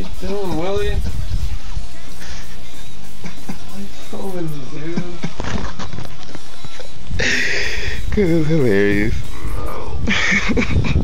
you doing, Willie? I'm coming, dude. Cause it's hilarious.